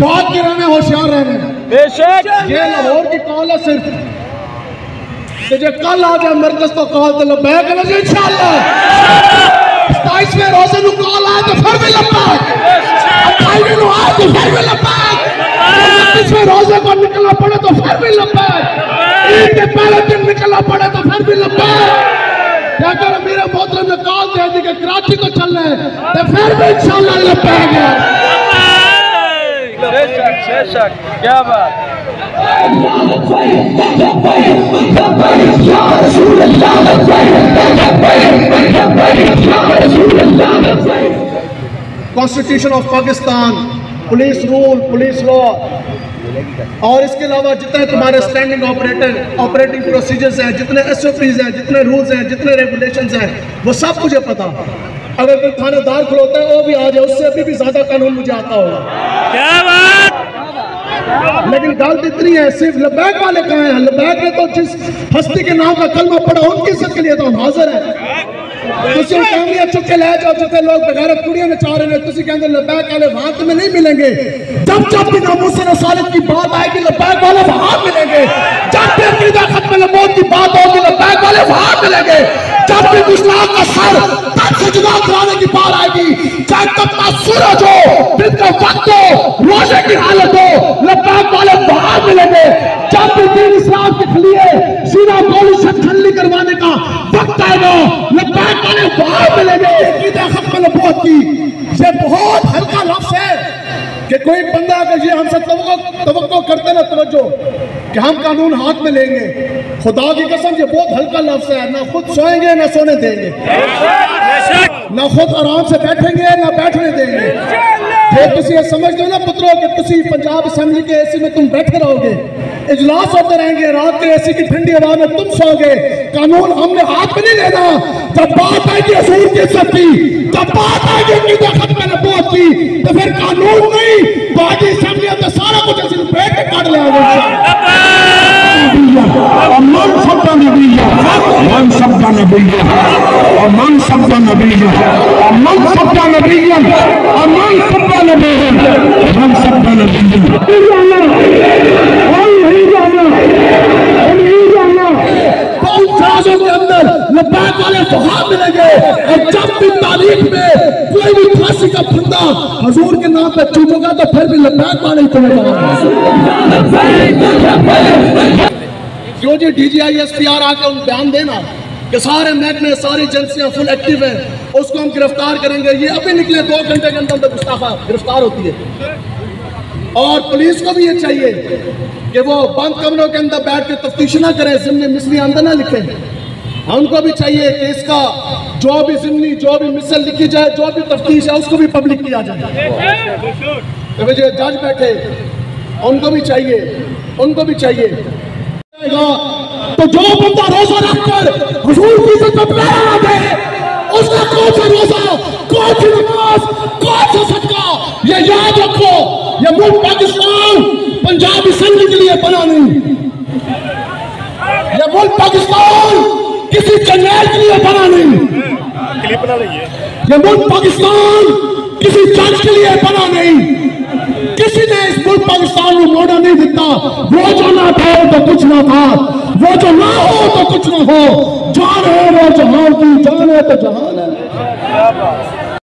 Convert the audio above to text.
जाग के रहना होशियार रहना। बेशक। ये लाहौर की कॉल है सिर्फ़। जो कल आ जाए मरकज तो कॉल तो लब्बैक है ना जी इंशाअल्लाह सताईसवें रोज़े नु कॉल आए तो फिर भी लब्बैक अट्ठाईसवें नु आए तो फिर भी लब्बैक उनतीसवें रोज़े को निकलना पड़े तो फिर भी लब्बैक ईद के पहले दिन निकलना पड़े तो फिर भी लब्बैक अगर मेरे मोहतरम ने कॉल दे दी कि कराची को चलना है तो फिर भी इंशाअल्लाह लब्बैक है। बेशक क्या बात। Constitution of Pakistan police rule police law और इसके अलावा जितने तुम्हारे स्टैंडिंग ऑपरेटर ऑपरेटिंग प्रोसीजर्स हैं जितने एस हैं जितने रूल्स हैं जितने रेगुलेशंस हैं वो सब मुझे पता। अगर कोई थानेदार खड़ोता है वो भी आ जाए उससे अभी भी ज़्यादा कानून मुझे आता होगा। क्या बात। लेकिन गलत इतनी है सिर्फ लबैक वाले कहाँ हैं लबैक ने तो जिस हस्ती के नाम का कलमा पढ़ा उनकी इज्जत के लिए तो हम हाजिर है ਤੁਸੀਂ ਉਹ ਕਾਮਲੀਆਂ ਚੁੱਕ ਕੇ ਲੈ ਜਾਓ ਜਿੱਥੇ ਲੋਕ ਬਗੈਰਤ ਕੁੜੀਆਂ ਨਚਾ ਰਹੇ ਨੇ ਤੁਸੀਂ ਕਹਿੰਦੇ लबैक वाले वहां तुम्हें नहीं मिलेंगे जब जब भी नामूस रसालत की बात आएगी लबैक वाले वहां मिलेंगे जब भी अकीदा खत्म नमूद की बात होगी लबैक वाले वहां मिलेंगे जब भी गुजरात का सर तक सजदा कराने की बात आएगी चाहे तब का सूरज हो दिन का वक्त हो रोजे की हालत हो कि कोई बंदा अगर ये हमसे तो करते ना तवज्जो, कि हम कानून हाथ में लेंगे। खुदा की कसम, ये बहुत हल्का लफ्ज है, ना खुद सोएँगे, ना सोने देंगे। ना खुद आराम से बैठेंगे, ना बैठने देंगे। तो फिर तुम ये समझ हो ना पुत्रों, कि तुम पंजाब असम्बली के एसी में तुम बैठे रहोगे। इजलास होते रहेंगे, रात के एसी की ठंडी हवा में तुम सोओगे। कानून हमने हाथ में नहीं लेना। जब बात आएगी असूल की सबकी जब बात आएगी की। ਅੱਜ ਅਸੈਂਬਲੀ ਦਾ ਸਾਰਾ ਕੁਝ ਅਸੀਂ ਬੈਠ ਕੇ ਕੱਢ ਲਿਆ ਮਨ ਸਬਦਾ ਨਬੀ ਹੈ ਮਨ ਸਬਦਾ ਨਬੀ ਹੈ ਮਨ ਸਬਦਾ ਨਬੀ ਹੈ ਮਨ ਸਬਦਾ ਨਬੀ ਹੈ ਮਨ ਸਬਦਾ ਨਬੀ ਹੈ ਮਨ ਸਬਦਾ ਨਬੀ ਹੈ वाले वहाँ मिलेंगे और जब भी तारीख में कोई भी फांसी का फंदा हजूर के नाम पे चूमेगा तो फिर भी लद्दाख वाले ही चुनेगा जो जी डीजीआई एस पी आर आके उन बयान देना, कि सारे महकमे, सारी एजेंसियाँ फुल एक्टिव हैं, उसको हम गिरफ़्तार करेंगे। ये अभी निकले दो घंटे के अंदर अंदर गुस्ताखा गिरफ़्तार होती है। और पुलिस को भी ये चाहिए कि वो बंद कमरों के अंदर बैठ के तफ्तीश ना करें जिमनी मिसली अंदर ना लिखें हमको भी चाहिए कि इसका जो भी जिमनी, जो भी मिसल लिखी जाए, जो भी तफ्तीश है, उसको भी पब्लिक किया जाए। तो जो, जज बैठे। उनको भी चाहिए, उनको भी चाहिए। तो जो बंदा रोजा रखकर हुजूर की इज़्ज़त दे, उसका कौन सा रोजा, कौन सी नमाज़, कौन सा सदका? ये याद रखो, ये मुल्क पाकिस्तान पंजाब असेंबली के लिए बना नहीं। ये मुल्क पाकिस्तान किसी चंदेल के लिए बना नहीं। ये मुल्क पाकिस्तान किसी जज के लिए बना नहीं। किसी ने इस मुल्क पाकिस्तान को मोड़ा नहीं दिता वो जो ना था तो कुछ ना था। वो जो ना हो तो कुछ ना हो। जान है वो जहान की जान है तो जहान है।